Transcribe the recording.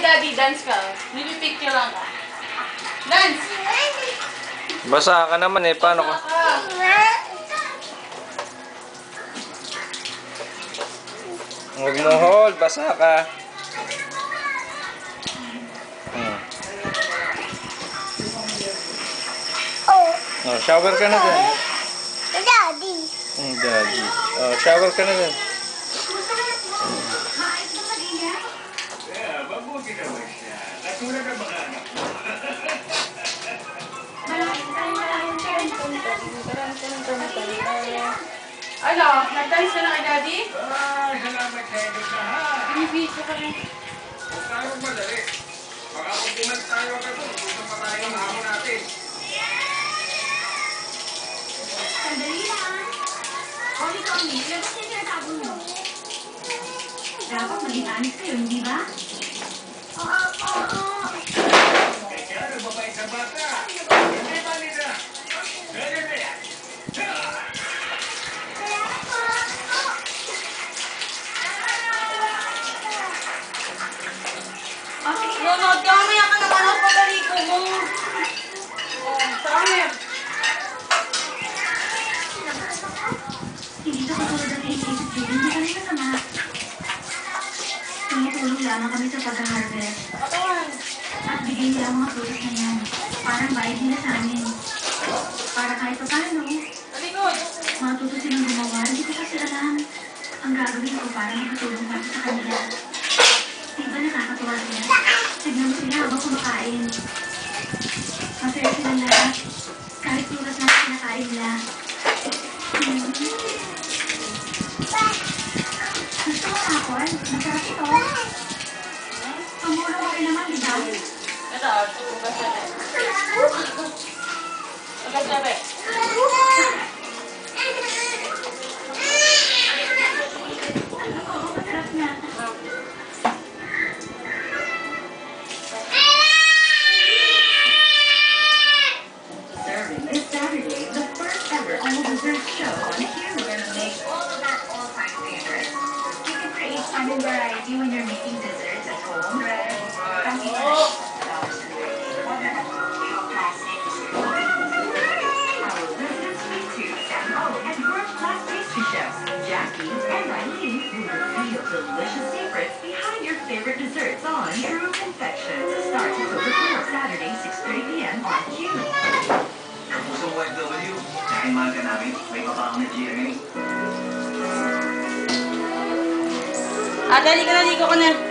Daddy, dance ka. Nilipicture lang ka. Dance! Basa ka naman eh. Paano ka? Huwag mo hold. Basa ka. Hmm. Oh, Oh, shower ka na din. Daddy. Hmm, daddy. Oh, shower ka na din. Ano, nag-dance ka na kay Daddy? Ah, salamat sa inyo lahat. Binibidyo ka rin. Huwag tayong madali. Baka kung pumat tayo agad doon, gusto pa tayo ng hamon natin. Sandali lang. Oli, Tommy, labas yung tinatago mo. Dapat honest kayo, hindi ba? Oo, oo. Eh, kaya nagbabait sa bata. Hindi ba nila? Ganyan na yan. Nanonood ka, mamaya ka naman ako pagaliko mo. Oh, summer. Hindi ka katulad ng naisip ko, hindi kami kami sa pag-harvest at bigay nila ang mga prutas na yan. Parang bayad sa amin. Para kahit pa paano, matuto silang gumawa, hindi ko kasi alam ang gagawin ko para makatulong para sa kanila. Di ba nakakatuwa sila? Tignan mo sila habang kumakain. Masaya sila lahat. Kahit prutas na kinakain nila. Show on here. We're gonna make all of our all-time favorites. You can create fun and variety when you're making desserts at home. Right? Come eat Oh. Our resident sweet tooth and oh, and world-class pastry chefs Jackie and Eileen will reveal delicious secrets behind your favorite desserts on True ka namin, may papaang na GMA. Ah, dali ka na, ligo ka na.